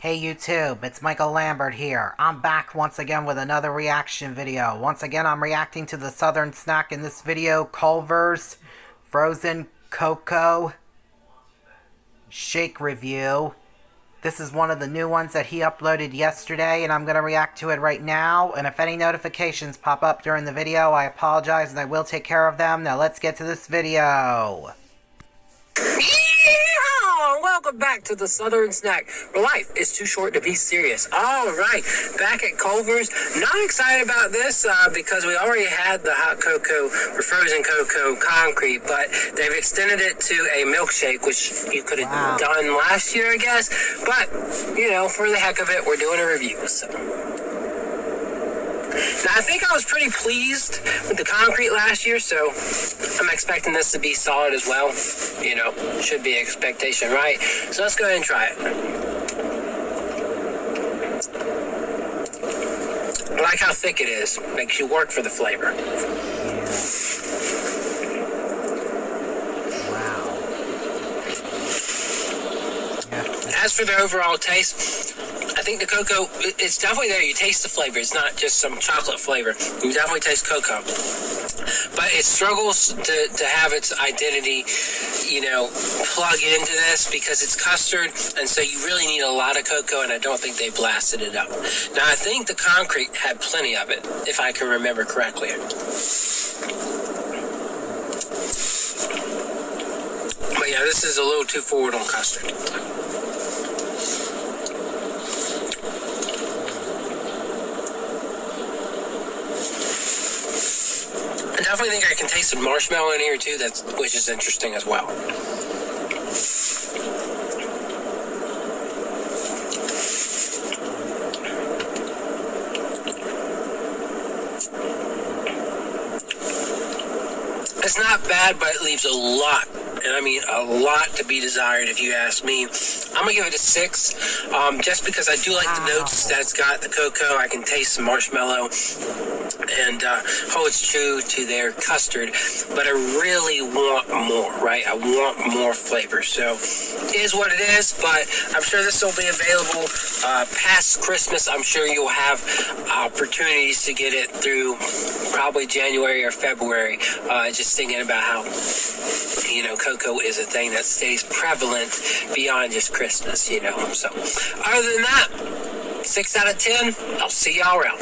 Hey YouTube, it's Michael Lambert here. I'm back once again with another reaction video. Once again, I'm reacting to the Southern Snack in this video, Culver's Frozen Cocoa Shake Review. This is one of the new ones that he uploaded yesterday, and I'm going to react to it right now. And if any notifications pop up during the video, I apologize and I will take care of them. Now let's get to this video. Welcome back to the Southern Snack, life is too short to be serious. All right, back at Culver's. Not excited about this uh, because we already had the hot cocoa or frozen cocoa concrete, but they've extended it to a milkshake, which you could have wow. done last year, I guess. But, you know, for the heck of it, we're doing a review. So. Now, I think I was pretty pleased with the concrete last year, so I'm expecting this to be solid as well. You know, should be expectation, right? So let's go ahead and try it. I like how thick it is. Makes you work for the flavor. As for the overall taste, I think the cocoa, it's definitely there. You taste the flavor. It's not just some chocolate flavor. You definitely taste cocoa. But it struggles to, to have its identity, you know, plug into this because it's custard. And so you really need a lot of cocoa, and I don't think they blasted it up. Now, I think the concrete had plenty of it, if I can remember correctly. But yeah, this is a little too forward on custard. Definitely think I can taste some marshmallow in here too. That's which is interesting as well. It's not bad, but it leaves a lot and I mean a lot to be desired if you ask me. I'm gonna give it a six, um, just because I do like wow. the notes that's got the cocoa. I can taste some marshmallow and uh, holds true to their custard, but I really want more, right? I want more flavor. So it is what it is, but I'm sure this will be available uh, past Christmas. I'm sure you'll have opportunities to get it through probably January or February. Uh, just thinking about how, you know, cocoa is a thing that stays prevalent beyond just Christmas, you know. So other than that, six out of ten. I'll see y'all around.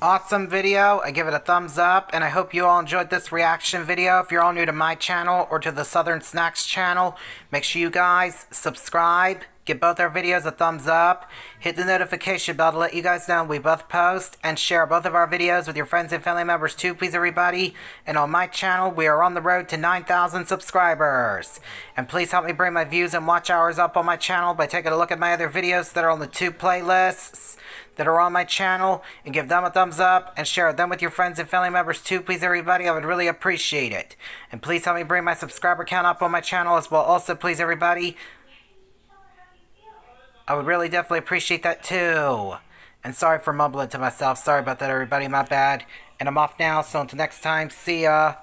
Awesome video. I give it a thumbs up, and I hope you all enjoyed this reaction video. If you're all new to my channel or to the Southern Snacks channel, make sure you guys subscribe, give both our videos a thumbs up, hit the notification bell to let you guys know we both post, and share both of our videos with your friends and family members too, please everybody. And on my channel, we are on the road to 9,000 subscribers. And please help me bring my views and watch hours up on my channel by taking a look at my other videos that are on the two playlists that are on my channel and give them a thumbs up and share them with your friends and family members too, please everybody. I would really appreciate it. And please help me bring my subscriber count up on my channel as well. Also, please everybody. I would really definitely appreciate that too. And sorry for mumbling to myself. Sorry about that, everybody. My bad. And I'm off now, so until next time, see ya.